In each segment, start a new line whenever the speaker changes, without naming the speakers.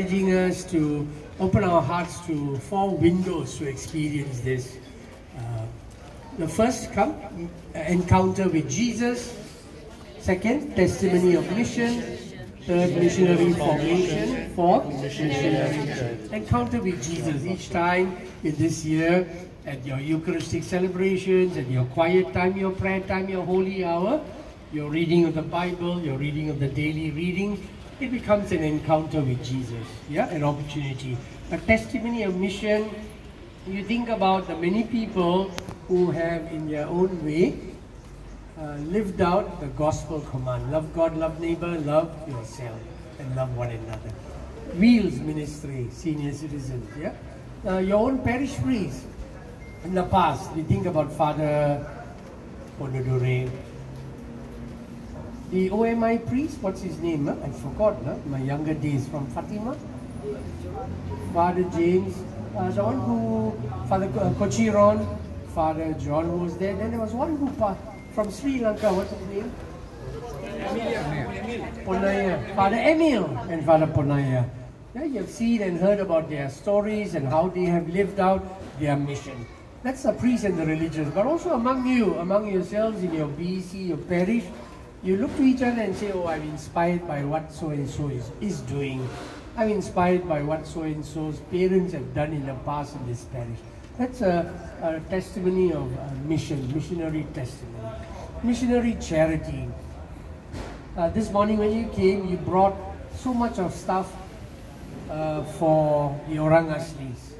encouraging us to open our hearts to four windows to experience this. Uh, the first come encounter with Jesus. Second, testimony of mission. Third, missionary formation. Fourth, missionary encounter with Jesus. Each time in this year, at your Eucharistic celebrations, at your quiet time, your prayer time, your holy hour, your reading of the Bible, your reading of the daily readings, it becomes an encounter with Jesus, yeah, an opportunity. A testimony, a mission. You think about the many people who have, in their own way, uh, lived out the gospel command love God, love neighbor, love yourself, and love one another. Wheels Ministry, senior citizens, yeah? Uh, your own parish priest. In the past, we think about Father Ponodure, the OMI priest, what's his name? I forgot, my younger days from Fatima. Father James, uh, the one who, Father uh, Kochiron, Father John was there. Then there was one who, from Sri Lanka, what's his name? Emil, Ponaya. Father Emil and Father Ponaya. Yeah, you have seen and heard about their stories and how they have lived out their mission. That's the priests and the religious, but also among you, among yourselves in your BC, your parish, you look to each other and say, oh, I'm inspired by what so-and-so is, is doing. I'm inspired by what so-and-so's parents have done in the past in this parish. That's a, a testimony of a mission, missionary testimony. Missionary charity. Uh, this morning when you came, you brought so much of stuff uh, for the Orang Aslis.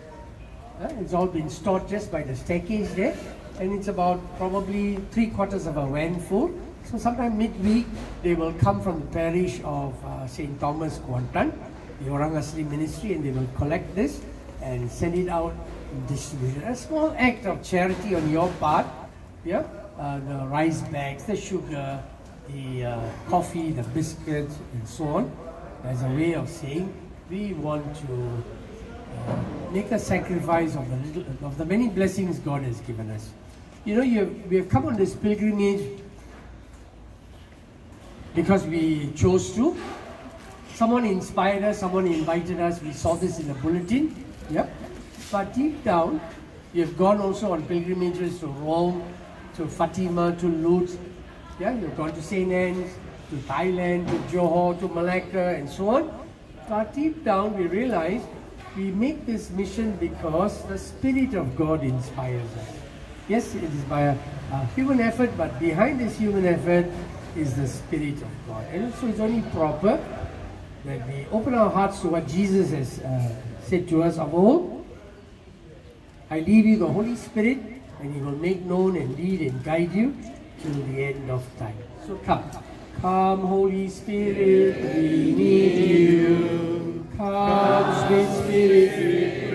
Uh, it's all been stored just by the staircase there, and it's about probably three quarters of a van full. So sometime midweek, they will come from the parish of uh, St. Thomas Kuantan, the Orang Asli ministry, and they will collect this and send it out distribution. A small act of charity on your part, yeah? Uh, the rice bags, the sugar, the uh, coffee, the biscuits, and so on, as a way of saying we want to uh, make a sacrifice of the little, of the many blessings God has given us. You know, you have, we have come on this pilgrimage because we chose to. Someone inspired us, someone invited us, we saw this in the bulletin. Yep. But deep down, we have gone also on pilgrimages to Rome, to Fatima, to Lourdes. Yeah, you've gone to St. Anne's, to Thailand, to Johor, to Malacca, and so on. But deep down, we realize we make this mission because the Spirit of God inspires us. Yes, it is by a, a human effort, but behind this human effort is the Spirit of God. And so it's only proper that we open our hearts to what Jesus has uh, said to us of old. I leave you the Holy Spirit, and He will make known and lead and guide you till the end of time. So come. Come, Holy Spirit, we need you. Come, Spirit,